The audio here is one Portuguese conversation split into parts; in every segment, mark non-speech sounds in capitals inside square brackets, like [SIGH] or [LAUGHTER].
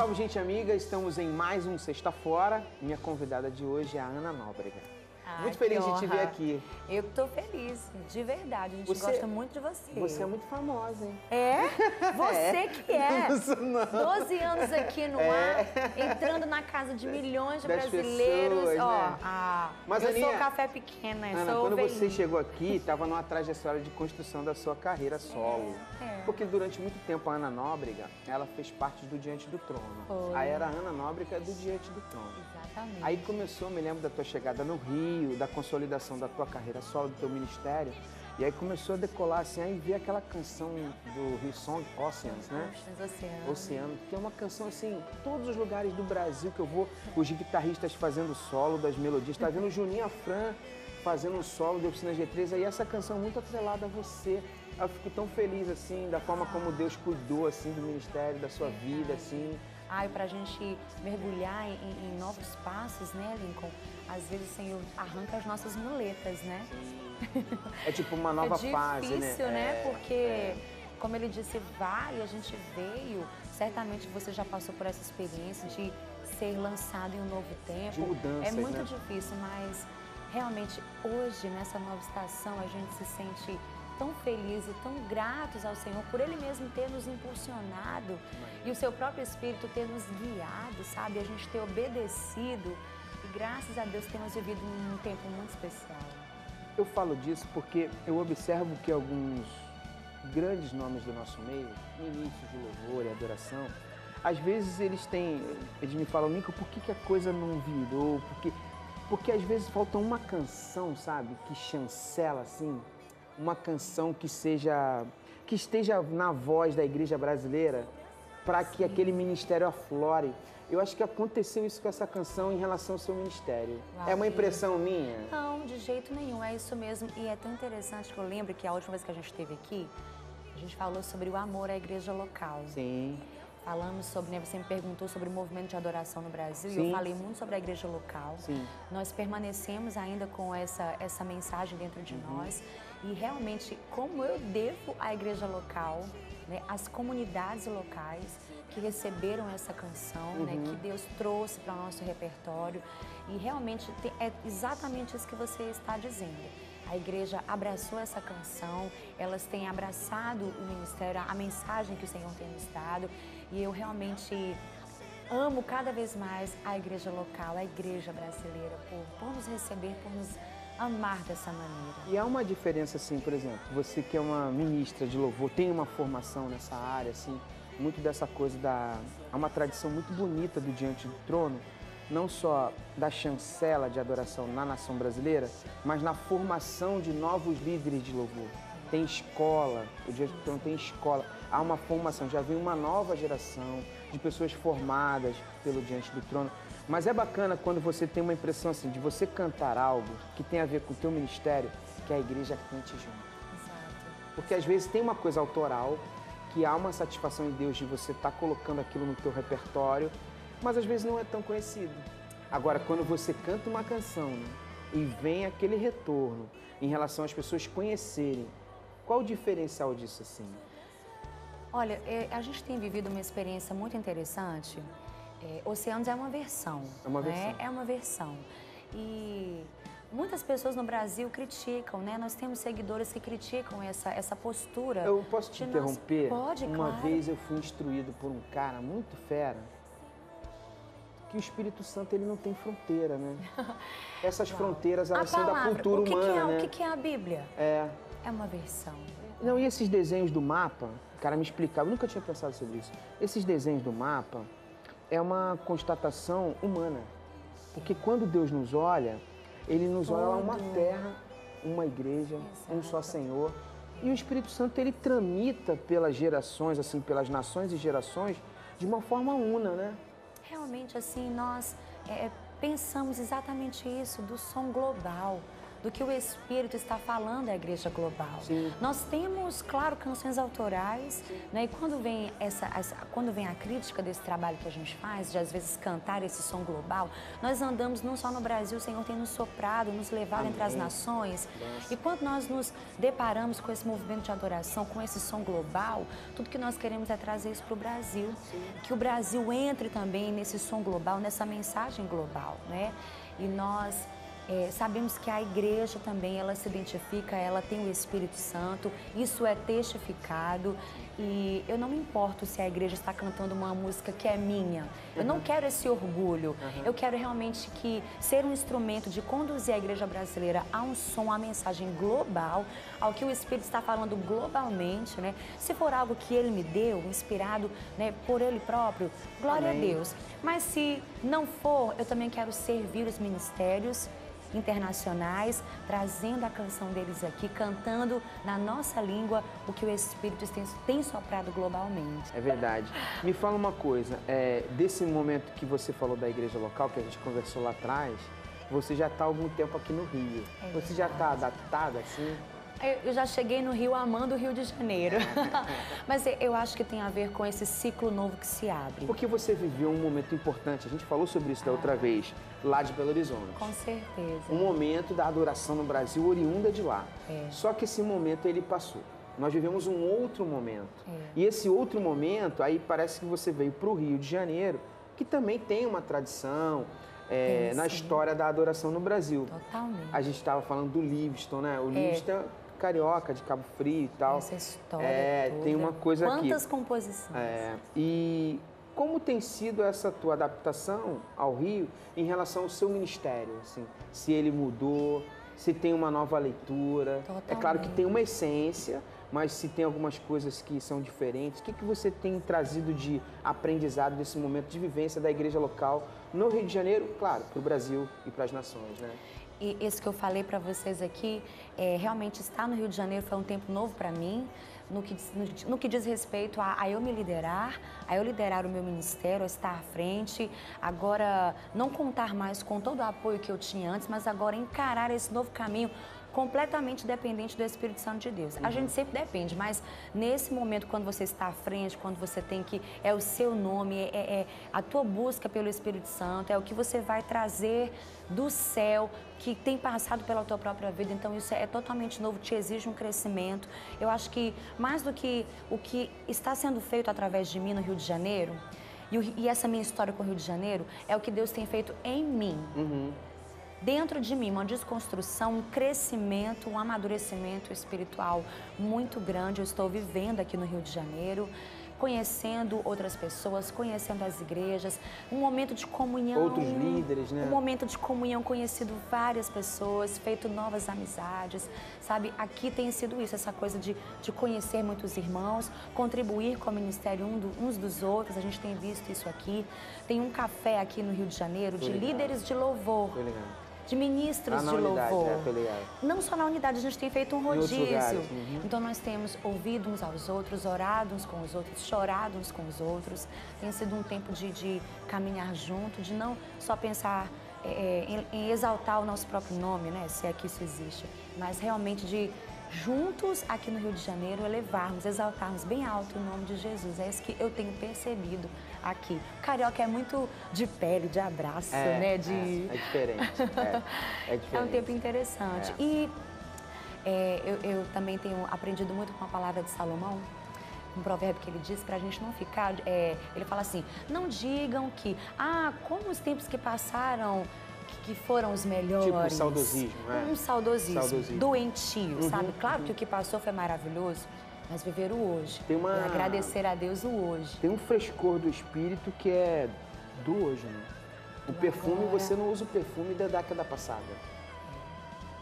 salve, gente amiga! Estamos em mais um Sexta Fora. Minha convidada de hoje é a Ana Nóbrega. Ai, muito feliz de te ver aqui. Eu tô feliz, de verdade. A gente Você- gosta muito de você. Você é muito famosa, hein? É? Você que é. [LAUGHS] Não não. 12 anos aqui no É. ar, entrando na casa de milhões de Das brasileiros. pessoas, Ó, né? ah, Mas, eu Aninha, sou café pequena, eu Ana, sou quando ovelhinha. você chegou aqui, estava numa trajetória de construção da sua carreira solo. é. Porque durante muito tempo a Ana Nóbrega, ela fez parte do Diante do Trono. Foi. Aí era a Ana Nóbrega do Diante do Trono. Exatamente. Aí começou, me lembro da tua chegada no Rio, da consolidação da tua carreira solo, do teu ministério. E aí começou a decolar assim, aí vi aquela canção do Rio Song Oceans, né? Oceanos. Oceano, que é uma canção assim, todos os lugares do Brasil que eu vou, os guitarristas fazendo solo das melodias, tá vendo o Juninho Afran fazendo um solo de Oficina G3, aí essa canção é muito atrelada a você. Eu fico tão feliz assim, da forma como Deus cuidou assim do ministério, da sua vida assim. Ai, pra gente mergulhar em, em novos passos, né, Lincoln? Às vezes o Senhor arranca as nossas muletas, né? É tipo uma [LAUGHS] nova é difícil, fase, né? É, Porque, é. como ele disse, vai a gente veio. Certamente você já passou por essa experiência de ser lançado em um novo tempo. De mudanças, É muito né? difícil, mas realmente hoje, nessa nova estação, a gente se sente tão feliz e tão gratos ao Senhor por Ele mesmo ter nos impulsionado e o seu próprio Espírito ter nos guiado, sabe? A gente ter obedecido e graças a Deus temos vivido um tempo muito especial. Eu falo disso porque eu observo que alguns grandes nomes do nosso meio, ministros de louvor e adoração, às vezes eles têm, eles me falam, Nico, por que, que a coisa não virou? Porque, porque às vezes falta uma canção, sabe, que chancela assim, uma canção que seja, que esteja na voz da igreja brasileira para que aquele ministério aflore. Eu acho que aconteceu isso com essa canção em relação ao seu ministério. Uau, é uma impressão minha? Não, de jeito nenhum, é isso mesmo. E é tão interessante que eu lembro que a última vez que a gente esteve aqui, a gente falou sobre o amor à igreja local. Sim. Falamos sobre, né, você me perguntou sobre o movimento de adoração no Brasil e Sim. eu falei muito sobre a igreja local. Sim. Nós permanecemos ainda com essa, essa mensagem dentro de Uhum. nós e realmente como eu devo à igreja local, né, as comunidades locais que receberam essa canção, né, Uhum. que Deus trouxe para o nosso repertório e realmente te- é exatamente isso que você está dizendo. A igreja abraçou essa canção, elas têm abraçado o ministério, a mensagem que o Senhor tem nos dado e eu realmente amo cada vez mais a igreja local, a igreja brasileira, por, por nos receber, por nos amar dessa maneira. E há uma diferença, assim, por exemplo, você que é uma ministra de louvor, tem uma formação nessa área, assim, muito dessa coisa da. Há uma tradição muito bonita do Diante do Trono, não só da chancela de adoração na nação brasileira, mas na formação de novos líderes de louvor. Tem escola, o Diante do Trono tem escola. Há uma formação, já vem uma nova geração de pessoas formadas pelo Diante do Trono. Mas é bacana quando você tem uma impressão assim de você cantar algo que tem a ver com o teu ministério, que a igreja cante junto. Exato. Porque às vezes tem uma coisa autoral, que há uma satisfação em Deus de você estar colocando aquilo no teu repertório, mas às vezes não é tão conhecido. Agora, quando você canta uma canção né, e vem aquele retorno em relação às pessoas conhecerem, qual o diferencial disso assim? Olha, é, a gente tem vivido uma experiência muito interessante. É, Oceanos é uma versão. É uma né? versão. É uma versão. E muitas pessoas no Brasil criticam, né? Nós temos seguidores que criticam essa, essa postura. Eu posso te de nós- interromper? Pode, Uma claro. vez eu fui instruído por um cara muito fera que o Espírito Santo ele não tem fronteira, né? [LAUGHS] Essas fronteiras elas são da cultura o que humana, que é, né? O que, que é a Bíblia? É. É uma versão. Não, e esses desenhos do mapa, o cara me explicava, eu nunca tinha pensado sobre isso. Esses desenhos do mapa é uma constatação humana. Porque quando Deus nos olha, ele nos olha lá uma terra, uma igreja, um só Exato. Senhor. E o Espírito Santo ele tramita pelas gerações, assim, pelas nações e gerações, de uma forma una, né? Realmente, assim, nós é, pensamos exatamente isso, do som global, do que o Espírito está falando à igreja global. Sim. Nós temos, claro, canções autorais, né? e quando vem, essa, essa, quando vem a crítica desse trabalho que a gente faz, de às vezes cantar esse som global, nós andamos não só no Brasil, o Senhor tem nos soprado, nos levado Amém. entre as nações. Nossa. E quando nós nos deparamos com esse movimento de adoração, com esse som global, tudo que nós queremos é trazer isso para o Brasil. Sim. Que o Brasil entre também nesse som global, nessa mensagem global, né? E nós é, sabemos que a igreja também, ela se identifica, ela tem o Espírito Santo, isso é testificado e eu não me importo se a igreja está cantando uma música que é minha. Eu não uhum. quero esse orgulho. Uhum. Eu quero realmente que ser um instrumento de conduzir a igreja brasileira a um som, a mensagem global, ao que o Espírito está falando globalmente, né? Se for algo que ele me deu, inspirado né, por ele próprio, glória Amém. a Deus. Mas se não for, eu também quero servir os ministérios internacionais, trazendo a canção deles aqui, cantando na nossa língua o que o Espírito tem, tem soprado globalmente. É verdade. Me fala uma coisa, é, desse momento que você falou da igreja local, que a gente conversou lá atrás, você já está há algum tempo aqui no Rio. É você já está adaptada assim? Eu já cheguei no Rio amando o Rio de Janeiro. [LAUGHS] Mas eu acho que tem a ver com esse ciclo novo que se abre. Porque você viveu um momento importante, a gente falou sobre isso da outra ah. vez, lá de Belo Horizonte. Com certeza. Um momento da adoração no Brasil oriunda de lá. É. Só que esse momento ele passou. Nós vivemos um outro momento. É. E esse outro momento, aí parece que você veio para o Rio de Janeiro, que também tem uma tradição, é, na história da adoração no Brasil. Totalmente. A gente estava falando do Livingston, né? O é. Livingston carioca, de Cabo Frio e tal. Essa história. É, toda. tem uma coisa Quantas aqui. Quantas composições? É, e como tem sido essa tua adaptação ao Rio em relação ao seu ministério? Assim, se ele mudou, se tem uma nova leitura. Totalmente. É claro que tem uma essência, mas se tem algumas coisas que são diferentes. O que, que você tem trazido de aprendizado desse momento de vivência da igreja local no Rio de Janeiro, claro, para o Brasil e para as nações, né? Isso que eu falei para vocês aqui, é, realmente estar no Rio de Janeiro foi um tempo novo para mim, no que, no, no, que diz respeito a, a, eu me liderar, a eu liderar o meu ministério, a estar à frente, agora não contar mais com todo o apoio que eu tinha antes, mas agora encarar esse novo caminho completamente dependente do Espírito Santo de Deus. Uhum. A gente sempre depende, mas nesse momento, quando você está à frente, quando você tem que. É o seu nome, é, é a tua busca pelo Espírito Santo, é o que você vai trazer do céu que tem passado pela tua própria vida. Então, isso é totalmente novo, te exige um crescimento. Eu acho que mais do que o que está sendo feito através de mim no Rio de Janeiro, e, e essa minha história com o Rio de Janeiro, é o que Deus tem feito em mim. Uhum dentro de mim uma desconstrução, um crescimento, um amadurecimento espiritual muito grande. Eu estou vivendo aqui no Rio de Janeiro, conhecendo outras pessoas, conhecendo as igrejas, um momento de comunhão. Outros líderes, né? Um momento de comunhão, conhecido várias pessoas, feito novas amizades, sabe? Aqui tem sido isso, essa coisa de, de conhecer muitos irmãos, contribuir com o ministério um do, uns dos outros, a gente tem visto isso aqui. Tem um café aqui no Rio de Janeiro de líderes de louvor. Foi legal de ministros de unidade, louvor. É, Não só na unidade, a gente tem feito um rodízio. Uhum. Então nós temos ouvido uns aos outros, orado uns com os outros, chorado uns com os outros. Tem sido um tempo de, de caminhar junto, de não só pensar é, é em, em, exaltar o nosso próprio nome, né, se é que isso existe, mas realmente de juntos aqui no Rio de Janeiro elevarmos, exaltarmos bem alto o nome de Jesus. É isso que eu tenho percebido aqui. O carioca é muito de pele, de abraço, é, né? De... É, é diferente. É, é, diferente. [LAUGHS] é um tempo interessante. É. E é, eu, eu, também tenho aprendido muito com a palavra de Salomão. Um provérbio que ele diz para a gente não ficar. É, ele fala assim: não digam que, ah, como os tempos que passaram que foram os melhores. Tipo um saudosismo, é? Um saudosismo, saudosismo. doentio, uhum, sabe? Claro uhum. que o que passou foi maravilhoso, mas viver o hoje. Tem uma... E agradecer a Deus o hoje. Tem um frescor do espírito que é do hoje, né? O perfume, agora... você não usa o perfume da década passada.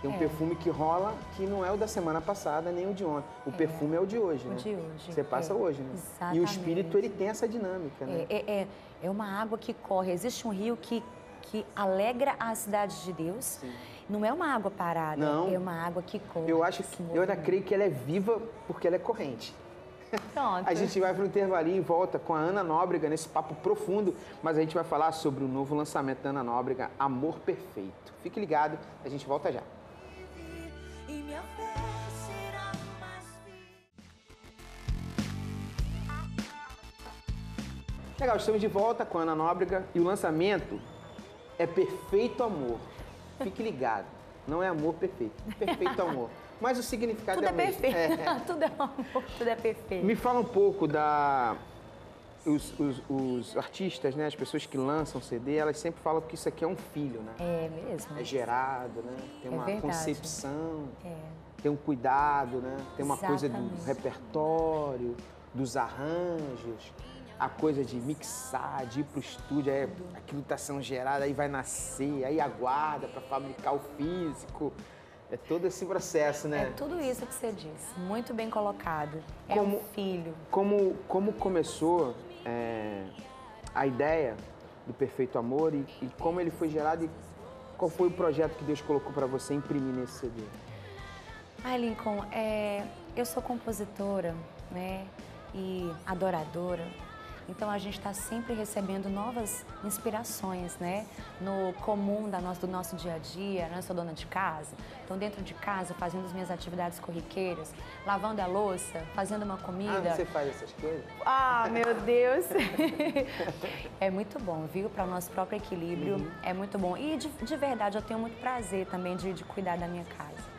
Tem um é. perfume que rola que não é o da semana passada nem o de ontem. O é. perfume é o de hoje, o né? O de hoje. Você passa é. hoje, né? Exatamente. E o espírito, ele tem essa dinâmica, né? É, é, é, é uma água que corre. Existe um rio que, que alegra a cidade de Deus. Sim não é uma água parada, não. é uma água que corre. Eu acho que eu ainda creio que ela é viva porque ela é corrente. Pronto. A gente vai para o intervalinho e volta com a Ana Nóbrega nesse papo profundo, mas a gente vai falar sobre o novo lançamento da Ana Nóbrega, Amor Perfeito. Fique ligado, a gente volta já. Legal, estamos de volta com a Ana Nóbrega e o lançamento é Perfeito Amor. Fique ligado, não é amor perfeito, perfeito amor. Mas o significado tudo é, é perfeito. É. [LAUGHS] tudo é amor, tudo é perfeito. Me fala um pouco da os, os, os, artistas, né, as pessoas que lançam CD, elas sempre falam que isso aqui é um filho, né? É mesmo. É gerado, né? Tem é uma verdade. concepção, é. tem um cuidado, né? Tem uma Exatamente. coisa do repertório, dos arranjos, a coisa de mixar, de ir pro estúdio, aí aquilo tá sendo gerado, aí vai nascer, aí aguarda para fabricar o físico. É todo esse processo, né? É tudo isso que você disse, muito bem colocado. É como, um filho. Como, como começou é, a ideia do Perfeito Amor e, e, como ele foi gerado e qual foi o projeto que Deus colocou para você imprimir nesse CD? Ai, Lincoln, é, eu sou compositora né, e adoradora então a gente está sempre recebendo novas inspirações, né? No comum da nossa, do nosso dia a dia, né? Eu sou dona de casa, então dentro de casa fazendo as minhas atividades corriqueiras, lavando a louça, fazendo uma comida. Ah, você faz essas coisas? Ah, meu [LAUGHS] Deus! [LAUGHS] é muito bom, viu? Para o nosso próprio equilíbrio, uhum. é muito bom. E de, de, verdade, eu tenho muito prazer também de, de cuidar da minha casa.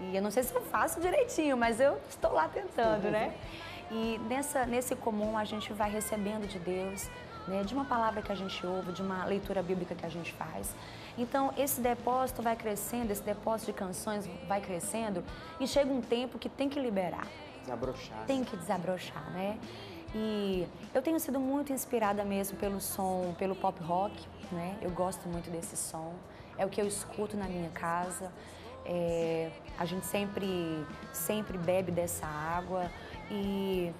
E eu não sei se eu faço direitinho, mas eu estou lá tentando, né? E nessa, nesse comum a gente vai recebendo de Deus, né, de uma palavra que a gente ouve, de uma leitura bíblica que a gente faz. Então esse depósito vai crescendo, esse depósito de canções vai crescendo e chega um tempo que tem que liberar. Desabrochar. Tem que desabrochar, né? E eu tenho sido muito inspirada mesmo pelo som, pelo pop rock, né? Eu gosto muito desse som. É o que eu escuto na minha casa. É, a gente sempre, sempre bebe dessa água. E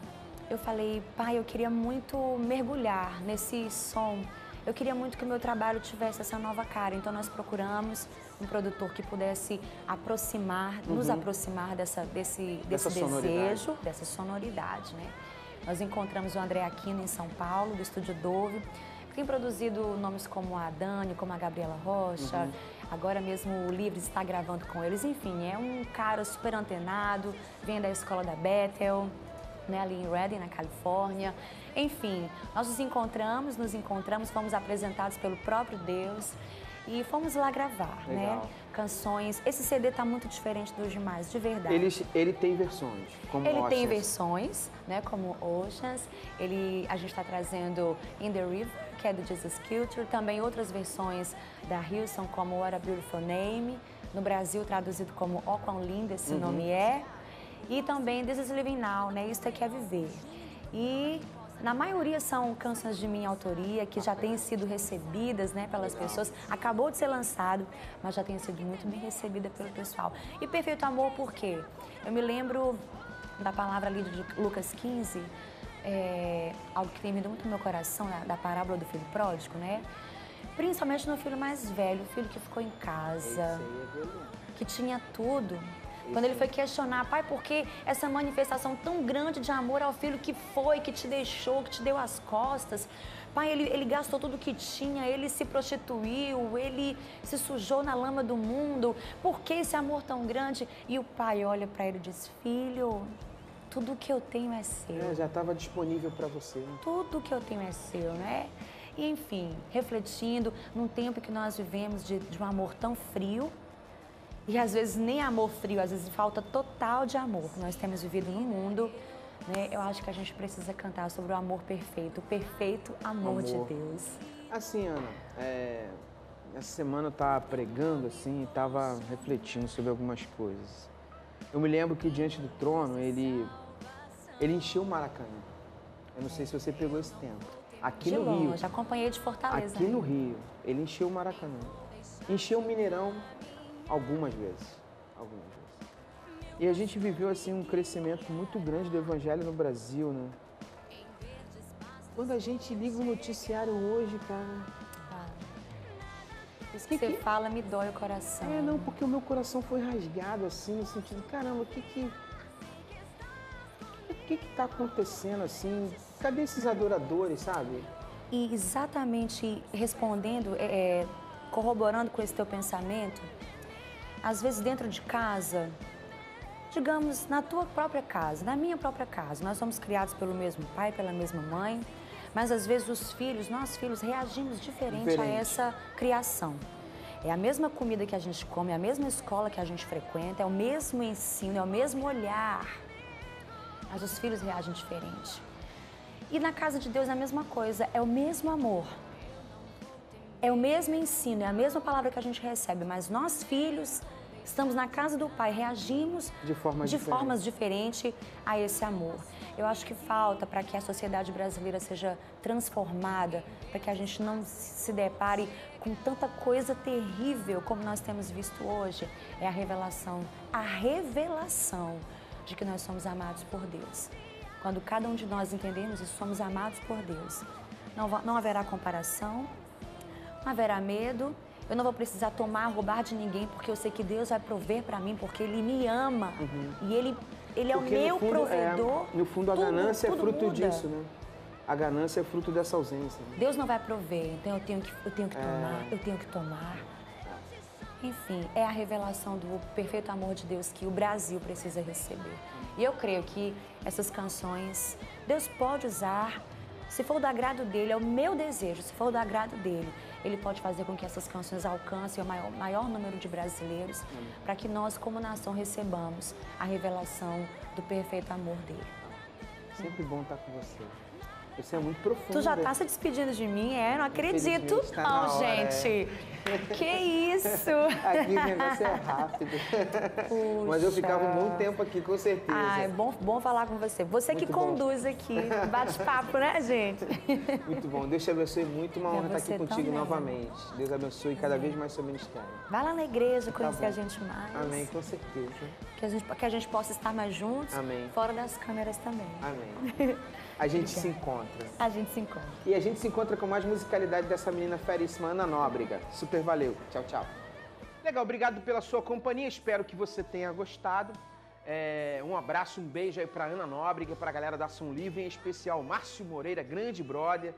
eu falei, pai, eu queria muito mergulhar nesse som. Eu queria muito que o meu trabalho tivesse essa nova cara. Então nós procuramos um produtor que pudesse aproximar, uhum. nos aproximar dessa, desse, desse desejo, dessa sonoridade, né? Nós encontramos o André Aquino em São Paulo, do Estúdio Dove, que tem produzido nomes como a Dani, como a Gabriela Rocha. Uhum. Agora mesmo o Livres está gravando com eles. Enfim, é um cara super antenado, vem da escola da Bethel né, ali em Redding, na Califórnia. Enfim, nós nos encontramos, nos encontramos, fomos apresentados pelo próprio Deus e fomos lá gravar, né, Legal. né? Canções. Esse CD está muito diferente dos demais, de verdade. Ele, ele tem versões, como Ele Oceans. tem versões, né? Como Oceans. Ele, a gente está trazendo In the River, que é do Jesus Culture. Também outras versões da Hilson, como What a Beautiful Name. No Brasil, traduzido como Ó Quão Lindo Esse uhum. Nome É. E também This is Living Now, né? Isto é que é viver. E na maioria são canções de minha autoria que já têm sido recebidas né, pelas pessoas. Acabou de ser lançado, mas já tem sido muito bem recebida pelo pessoal. E Perfeito Amor, por quê? Eu me lembro da palavra ali de Lucas 15, é, algo que tem vindo muito no meu coração, da parábola do filho pródigo, né? Principalmente no filho mais velho, o filho que ficou em casa, é que tinha tudo, quando ele foi questionar, pai, por que essa manifestação tão grande de amor ao filho que foi, que te deixou, que te deu as costas? Pai, ele, ele gastou tudo que tinha, ele se prostituiu, ele se sujou na lama do mundo. Por que esse amor tão grande? E o pai olha para ele e diz: Filho, tudo que eu tenho é seu. É, já estava disponível para você. Tudo que eu tenho é seu, né? E, enfim, refletindo num tempo que nós vivemos de, de um amor tão frio, e às vezes nem amor frio, às vezes falta total de amor que nós temos vivido no mundo. Né? Eu acho que a gente precisa cantar sobre o amor perfeito, o perfeito amor, amor. de Deus. Assim, Ana, é, essa semana eu estava pregando assim e estava refletindo sobre algumas coisas. Eu me lembro que diante do trono ele, ele encheu o Maracanã. Eu não sei se você pegou esse tempo. Aqui de no longe, Rio. Já acompanhei de Fortaleza. Aqui no Rio, ele encheu o Maracanã. Encheu o Mineirão Algumas vezes. Algumas vezes. E a gente viveu assim um crescimento muito grande do evangelho no Brasil, né? Quando a gente liga o noticiário hoje, cara. Ah, isso que, que você que... fala me dói o coração. É, não, porque o meu coração foi rasgado assim, no sentido, caramba, o que que. O que que tá acontecendo assim? Cadê esses adoradores, sabe? E exatamente respondendo, é, é corroborando com esse teu pensamento, às vezes dentro de casa, digamos, na tua própria casa, na minha própria casa, nós somos criados pelo mesmo pai, pela mesma mãe, mas às vezes os filhos, nós filhos, reagimos diferente, diferente. a essa criação. É a mesma comida que a gente come, é a mesma escola que a gente frequenta, é o mesmo ensino, é o mesmo olhar. Mas os filhos reagem diferente. E na casa de Deus é a mesma coisa, é o mesmo amor. É o mesmo ensino, é a mesma palavra que a gente recebe, mas nós filhos estamos na casa do Pai, reagimos de, forma de diferente. formas diferentes a esse amor. Eu acho que falta para que a sociedade brasileira seja transformada, para que a gente não se depare com tanta coisa terrível como nós temos visto hoje, é a revelação, a revelação de que nós somos amados por Deus. Quando cada um de nós entendemos isso, somos amados por Deus. Não, não haverá comparação, haverá medo, eu não vou precisar tomar, roubar de ninguém, porque eu sei que Deus vai prover para mim, porque Ele me ama. Uhum. E Ele, ele é porque o meu fundo, provedor. É, no fundo, a tudo, ganância é fruto muda. disso, né? A ganância é fruto dessa ausência. Né? Deus não vai prover, então eu tenho que, eu tenho que é... tomar, eu tenho que tomar. Enfim, é a revelação do perfeito amor de Deus que o Brasil precisa receber. E eu creio que essas canções Deus pode usar se for do agrado dele, é o meu desejo, se for do agrado dele, ele pode fazer com que essas canções alcancem o maior, maior número de brasileiros, para que nós, como nação, recebamos a revelação do perfeito amor dele. Sempre bom estar com você. Você é muito profundo. Tu já tá se despedindo de mim, é? Não acredito, tá não, gente. É. Que isso? [LAUGHS] Aqui o negócio é rápido. Puxa. Mas eu ficava um bom tempo aqui, com certeza. Ah, é bom, bom falar com você. Você muito que bom. conduz aqui. Bate-papo, né, gente? Muito bom. Deus te abençoe muito. Uma honra estar aqui contigo também. novamente. Deus abençoe cada vez mais seu ministério. Vai lá na igreja tá conhecer tá a gente mais. Amém, com certeza. Que a, gente, que a gente possa estar mais juntos. Amém. Fora das câmeras também. Amém. [LAUGHS] A gente se encontra. A gente se encontra. E a gente se encontra com mais musicalidade dessa menina feríssima, Ana Nóbrega. Super valeu. Tchau, tchau. Legal, obrigado pela sua companhia. Espero que você tenha gostado. É, um abraço, um beijo aí para Ana Nóbrega, para a galera da Ação Livre, em especial Márcio Moreira, grande brother,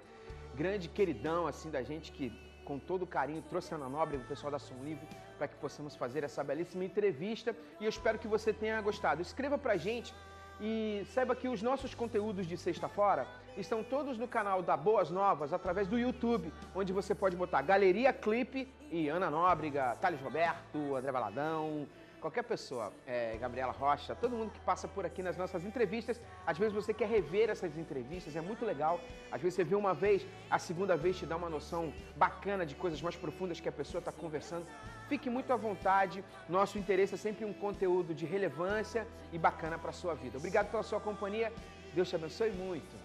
grande queridão assim da gente que com todo carinho trouxe a Ana Nóbrega, o pessoal da Ação Livre, para que possamos fazer essa belíssima entrevista. E eu espero que você tenha gostado. Escreva para a gente e saiba que os nossos conteúdos de sexta-feira estão todos no canal da Boas Novas, através do YouTube, onde você pode botar Galeria Clipe e Ana Nóbrega, Thales Roberto, André Valadão, qualquer pessoa, é, Gabriela Rocha, todo mundo que passa por aqui nas nossas entrevistas. Às vezes você quer rever essas entrevistas, é muito legal. Às vezes você vê uma vez, a segunda vez te dá uma noção bacana de coisas mais profundas que a pessoa está conversando. Fique muito à vontade. Nosso interesse é sempre um conteúdo de relevância e bacana para sua vida. Obrigado pela sua companhia. Deus te abençoe muito.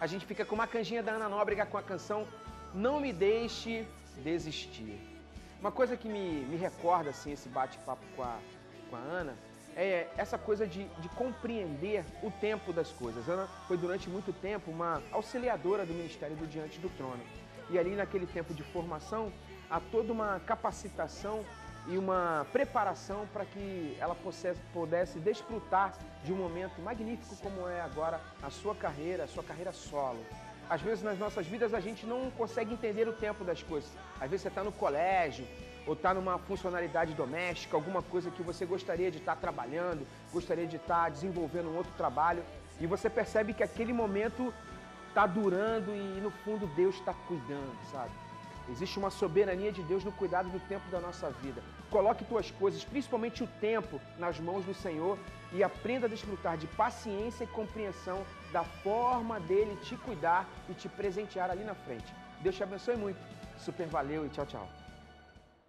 A gente fica com uma canjinha da Ana Nóbrega com a canção Não Me Deixe Desistir. Uma coisa que me, me recorda assim, esse bate-papo com a, com a Ana é essa coisa de, de compreender o tempo das coisas. Ana foi durante muito tempo uma auxiliadora do Ministério do Diante do Trono. E ali naquele tempo de formação, há toda uma capacitação e uma preparação para que ela pudesse desfrutar de um momento magnífico como é agora a sua carreira, a sua carreira solo. Às vezes nas nossas vidas a gente não consegue entender o tempo das coisas. Às vezes você está no colégio ou está numa funcionalidade doméstica, alguma coisa que você gostaria de estar tá trabalhando, gostaria de estar tá desenvolvendo um outro trabalho e você percebe que aquele momento está durando e no fundo Deus está cuidando, sabe? Existe uma soberania de Deus no cuidado do tempo da nossa vida. Coloque tuas coisas, principalmente o tempo, nas mãos do Senhor e aprenda a desfrutar de paciência e compreensão da forma dele te cuidar e te presentear ali na frente. Deus te abençoe muito. Super valeu e tchau, tchau.